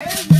Hey,